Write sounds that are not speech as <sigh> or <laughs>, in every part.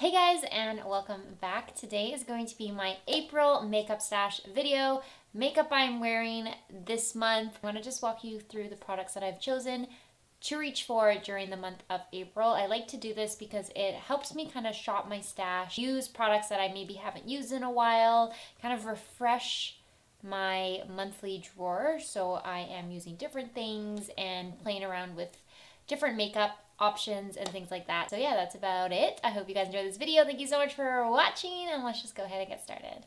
Hey guys and welcome back. Today is going to be my April makeup stash video. Makeup I'm wearing this month. Going to just walk you through the products that I've chosen to reach for during the month of April. I like to do this because it helps me kind of shop my stash, use products that I maybe haven't used in a while, kind of refresh my monthly drawer. So I am using different things and playing around with different makeup options and things like that. So yeah, that's about it. I hope you guys enjoyed this video. Thank you so much for watching and let's just go ahead and get started.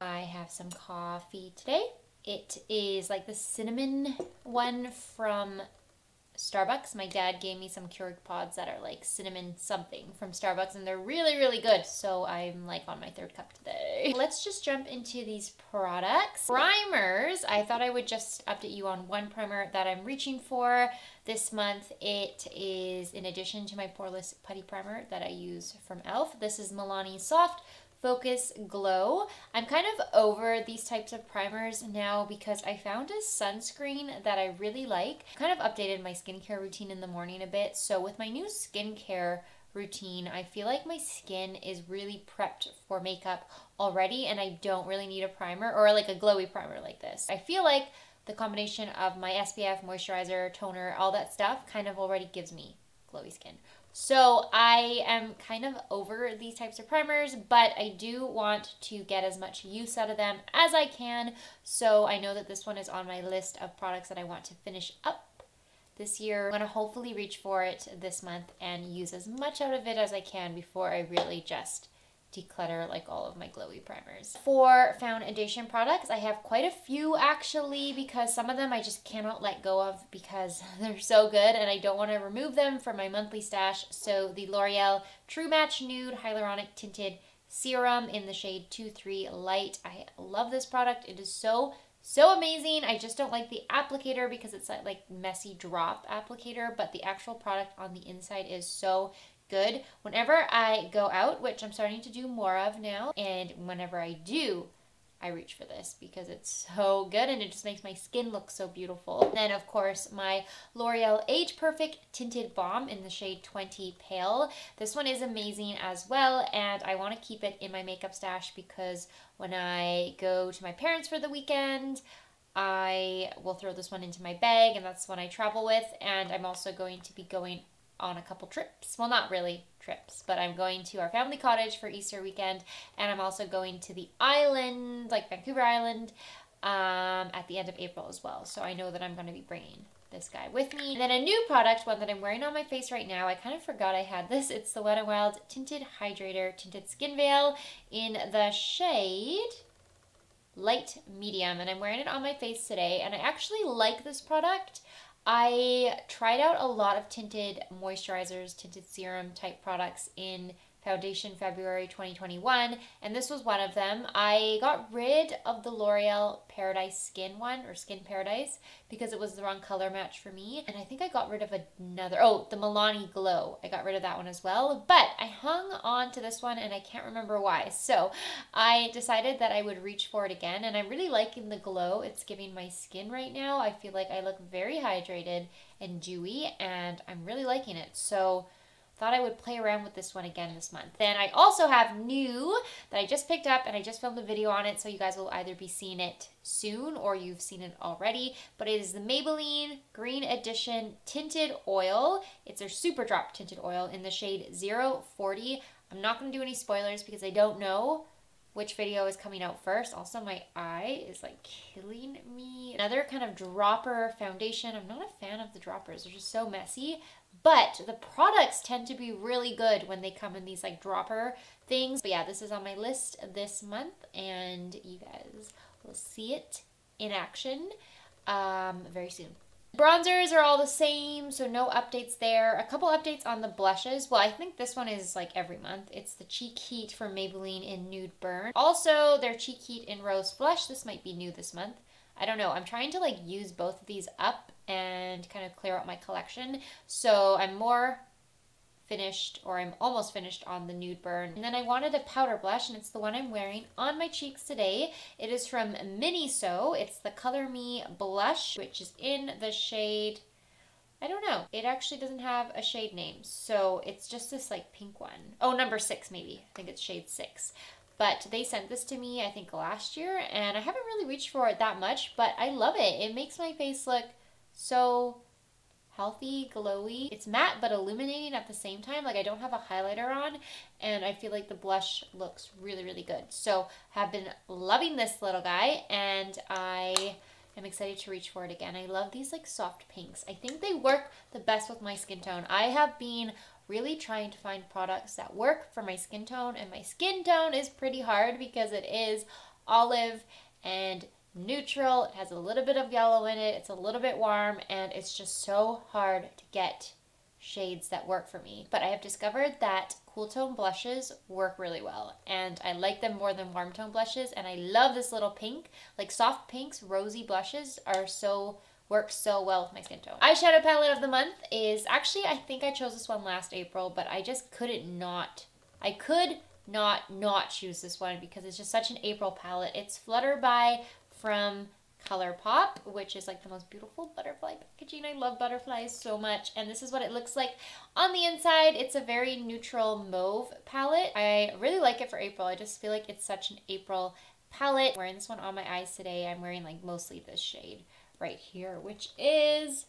I have some coffee today. It is like the cinnamon one from Starbucks. My dad gave me some Keurig pods that are like cinnamon something from Starbucks and they're really, really good. So I'm like on my third cup today. <laughs> Let's just jump into these products. Primers, I thought I would just update you on one primer that I'm reaching for this month. It is in addition to my Poreless Putty Primer that I use from e.l.f. This is Milani Soft Focus Glow. I'm kind of over these types of primers now because I found a sunscreen that I really like. kind of updated my skincare routine in the morning a bit. So with my new skincare routine, I feel like my skin is really prepped for makeup already and I don't really need a primer or like a glowy primer like this. I feel like the combination of my SPF, moisturizer, toner, all that stuff kind of already gives me glowy skin. So I am kind of over these types of primers, but I do want to get as much use out of them as I can. So I know that this one is on my list of products that I want to finish up this year. I'm to hopefully reach for it this month and use as much out of it as I can before I really just declutter like all of my glowy primers. For foundation products, I have quite a few actually because some of them I just cannot let go of because <laughs> they're so good and I don't want to remove them from my monthly stash. So the L'Oreal True Match Nude Hyaluronic Tinted Serum in the shade 23 Light. I love this product. It is so so amazing. I just don't like the applicator because it's like messy drop applicator, but the actual product on the inside is so good. Whenever I go out, which I'm starting to do more of now, and whenever I do, I reach for this because it's so good and it just makes my skin look so beautiful. Then of course my L'Oreal Age Perfect Tinted Balm in the shade 20 Pale. This one is amazing as well and I want to keep it in my makeup stash because when I go to my parents for the weekend, I will throw this one into my bag and that's one I travel with and I'm also going to be going on a couple trips. Well, not really trips, but I'm going to our family cottage for Easter weekend, and I'm also going to the island, like Vancouver Island, um, at the end of April as well. So I know that I'm going to be bringing this guy with me. And then a new product, one that I'm wearing on my face right now. I kind of forgot I had this. It's the Wet n Wild Tinted Hydrator Tinted Skin Veil in the shade light medium and I'm wearing it on my face today and I actually like this product. I tried out a lot of tinted moisturizers, tinted serum type products in foundation February 2021, and this was one of them. I got rid of the L'Oreal Paradise Skin one, or Skin Paradise, because it was the wrong color match for me. And I think I got rid of another, oh, the Milani Glow. I got rid of that one as well, but I hung on to this one and I can't remember why. So I decided that I would reach for it again, and I'm really liking the glow it's giving my skin right now. I feel like I look very hydrated and dewy, and I'm really liking it. So Thought I would play around with this one again this month. Then I also have new that I just picked up and I just filmed a video on it so you guys will either be seeing it soon or you've seen it already. But it is the Maybelline Green Edition Tinted Oil. It's their Super Drop Tinted Oil in the shade 040. I'm not going to do any spoilers because I don't know which video is coming out first. Also, my eye is like killing me. Another kind of dropper foundation. I'm not a fan of the droppers. They're just so messy. But the products tend to be really good when they come in these like dropper things. But yeah, this is on my list this month and you guys will see it in action um, very soon. Bronzers are all the same, so no updates there. A couple updates on the blushes. Well, I think this one is like every month. It's the Cheek Heat from Maybelline in Nude Burn. Also, their Cheek Heat in Rose Flush. This might be new this month. I don't know. I'm trying to like use both of these up and kind of clear out my collection. So I'm more finished or I'm almost finished on the nude burn. And then I wanted a powder blush and it's the one I'm wearing on my cheeks today. It is from Miniso. It's the Color Me blush, which is in the shade I don't know. It actually doesn't have a shade name. So it's just this like pink one. Oh, number six maybe. I think it's shade six. But they sent this to me, I think last year, and I haven't really reached for it that much, but I love it. It makes my face look so healthy, glowy. It's matte but illuminating at the same time. Like I don't have a highlighter on and I feel like the blush looks really, really good. So have been loving this little guy and I am excited to reach for it again. I love these like soft pinks. I think they work the best with my skin tone. I have been really trying to find products that work for my skin tone and my skin tone is pretty hard because it is olive and neutral. It has a little bit of yellow in it. It's a little bit warm and it's just so hard to get shades that work for me. But I have discovered that cool tone blushes work really well and I like them more than warm tone blushes and I love this little pink. Like soft pinks, rosy blushes are so works so well with my skin tone. Eyeshadow palette of the month is actually I think I chose this one last April but I just couldn't not I could not not choose this one because it's just such an April palette. It's Flutter by from ColourPop, which is like the most beautiful butterfly packaging. I love butterflies so much. And this is what it looks like on the inside. It's a very neutral mauve palette. I really like it for April. I just feel like it's such an April palette. Wearing this one on my eyes today. I'm wearing like mostly this shade right here, which is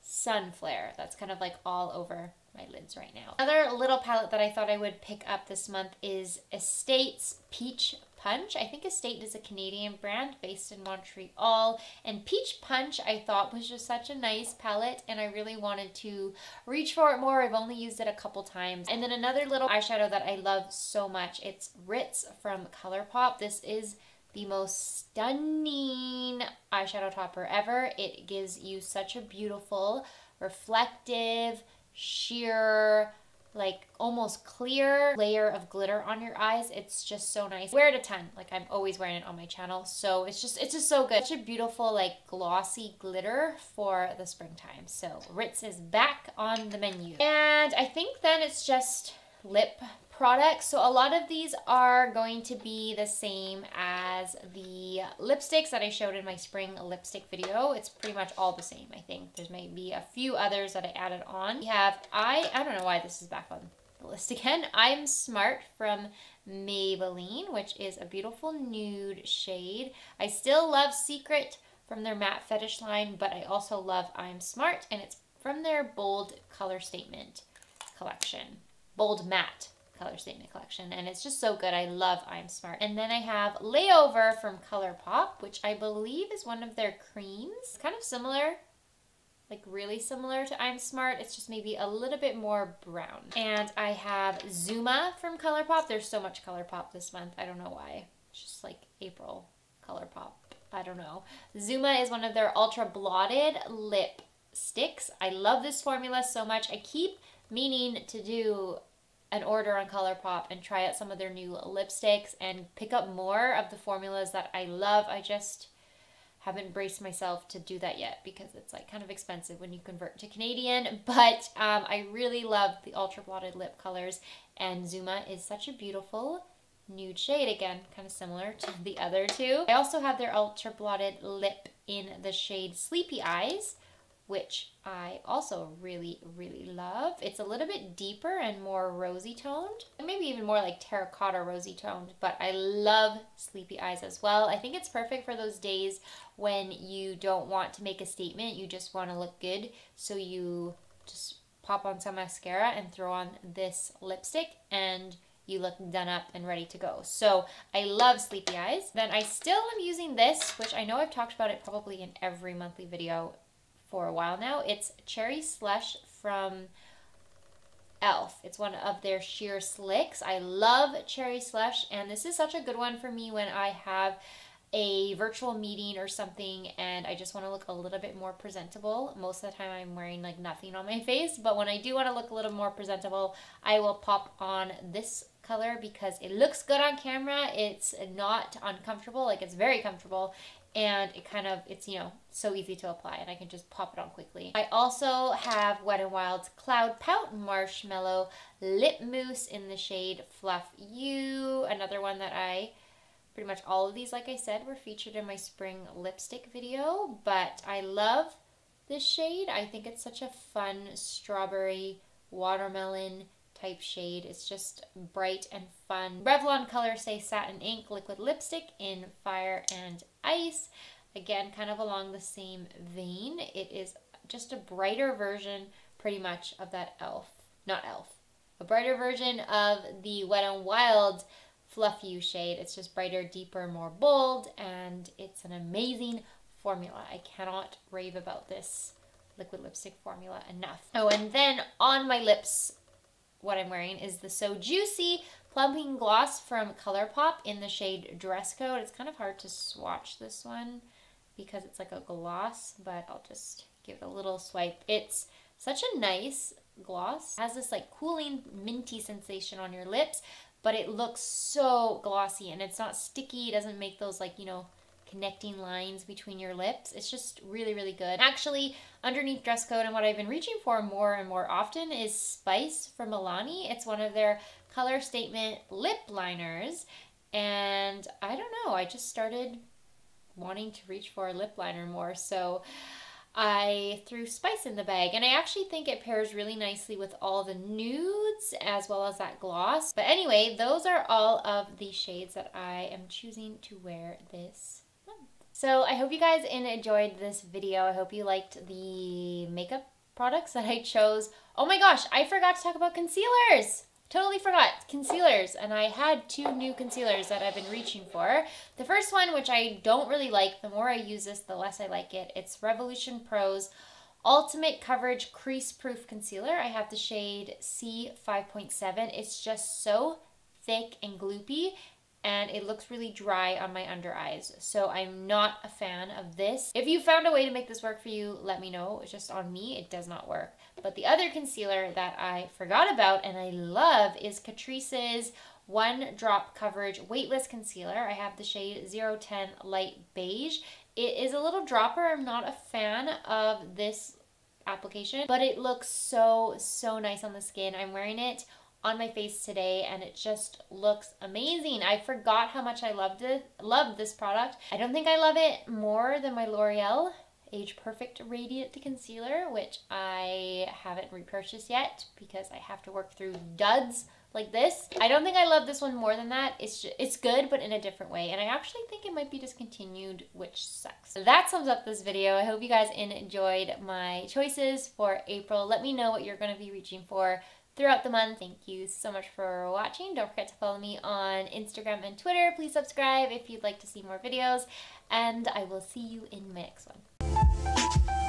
Sunflare. That's kind of like all over my lids right now. Another little palette that I thought I would pick up this month is Estate's Peach Punch. I think Estate is a Canadian brand based in Montreal. And Peach Punch I thought was just such a nice palette and I really wanted to reach for it more. I've only used it a couple times. And then another little eyeshadow that I love so much. It's Ritz from ColourPop. This is the most stunning eyeshadow topper ever. It gives you such a beautiful, reflective, sheer, like almost clear layer of glitter on your eyes. It's just so nice. Wear it a ton. Like I'm always wearing it on my channel. So it's just it's just so good. Such a beautiful like glossy glitter for the springtime. So Ritz is back on the menu. And I think then it's just lip products. So a lot of these are going to be the same as the lipsticks that I showed in my spring lipstick video. It's pretty much all the same, I think. There's maybe a few others that I added on. We have, I, I don't know why this is back on the list <laughs> again. I'm Smart from Maybelline, which is a beautiful nude shade. I still love Secret from their Matte Fetish line, but I also love I'm Smart, and it's from their Bold Color Statement collection. Bold Matte color statement collection and it's just so good. I love I'm Smart. And then I have Layover from ColourPop, which I believe is one of their creams. kind of similar, like really similar to I'm Smart. It's just maybe a little bit more brown. And I have Zuma from ColourPop. There's so much ColourPop this month. I don't know why. It's just like April ColourPop. I don't know. Zuma is one of their ultra blotted lip sticks. I love this formula so much. I keep meaning to do an order on ColourPop and try out some of their new lipsticks and pick up more of the formulas that I love. I just haven't braced myself to do that yet because it's like kind of expensive when you convert to Canadian. <laughs> But um, I really love the ultra blotted lip colors and Zuma is such a beautiful nude shade again kind of similar to the other two. I also have their ultra blotted lip in the shade Sleepy Eyes which I also really, really love. It's a little bit deeper and more rosy toned, maybe even more like terracotta rosy toned, but I love Sleepy Eyes as well. I think it's perfect for those days when you don't want to make a statement, you just want to look good, so you just pop on some mascara and throw on this lipstick and you look done up and ready to go. So I love Sleepy Eyes. Then I still am using this, which I know I've talked about it probably in every monthly video for a while now. It's Cherry Slush from e.l.f. It's one of their sheer slicks. I love Cherry Slush, and this is such a good one for me when I have a virtual meeting or something and I just want to look a little bit more presentable. Most of the time I'm wearing like nothing on my <laughs> face, but when I do want to look a little more presentable, I will pop on this color because it looks good on camera. It's not uncomfortable, like it's very comfortable and it kind of it's you know so easy to apply and I can just pop it on quickly. I also have Wet n Wild's Cloud Pout Marshmallow Lip Mousse in the shade Fluff You, another one that I pretty much all of these like I said were featured in my spring lipstick video, but I love this shade. I think it's such a fun strawberry watermelon type shade. It's just bright and fun. Revlon Color Stay Satin Ink Liquid Lipstick in Fire and Ice. Again, kind of along the same vein. It is just a brighter version pretty much of that e.l.f. Not e.l.f. A brighter version of the Wet n Wild Fluff You shade. It's just brighter, deeper, more bold, and it's an amazing formula. I cannot rave about this liquid lipstick formula enough. Oh, and then on my lips, what I'm wearing is the So Juicy Plumping Gloss from ColourPop in the shade Dress Code. It's kind of hard to swatch this one because it's like a gloss, but I'll just give it a little swipe. It's such a nice gloss. It has this like cooling minty sensation on your lips, but it looks so glossy and it's not sticky. It doesn't make those like, you know, connecting lines between your lips. It's just really, really good. Actually, underneath dress code and what I've been reaching for more and more often is Spice from Milani. It's one of their color statement lip liners. And I don't know, I just started wanting to reach for a lip liner more. So I threw Spice in the bag and I actually think it pairs really nicely with all the nudes as well as that gloss. But anyway, those are all of the shades that I am choosing to wear this so I hope you guys enjoyed this video. I hope you liked the makeup products that I chose. Oh my gosh, I forgot to talk about concealers. Totally forgot. Concealers. And I had two new concealers that I've been reaching for. The first one, which I don't really like, the more I use this, the less I like it. It's Revolution Pro's Ultimate Coverage Crease Proof Concealer. I have the shade C5.7. It's just so thick and gloopy and it looks really dry on my under eyes. So I'm not a fan of this. If you found a way to make this work for you, let me know. It's just on me, it does not work. But the other concealer that I forgot about and I love is Catrice's One Drop Coverage Weightless Concealer. I have the shade 010 Light Beige. It is a little dropper. I'm not a fan of this application, but it looks so, so nice on the skin. I'm wearing it on my face today and it just looks amazing. I forgot how much I loved it, loved this product. I don't think I love it more than my L'Oreal Age Perfect Radiant Concealer, which I haven't repurchased yet because I have to work through duds like this. I don't think I love this one more than that. It's just, it's good, but in a different way. And I actually think it might be discontinued, which sucks. That sums up this video. I hope you guys enjoyed my choices for April. Let me know what you're going to be reaching for throughout the month. Thank you so much for watching. Don't forget to follow me on Instagram and Twitter. Please subscribe if you'd like to see more videos. And I will see you in my next one.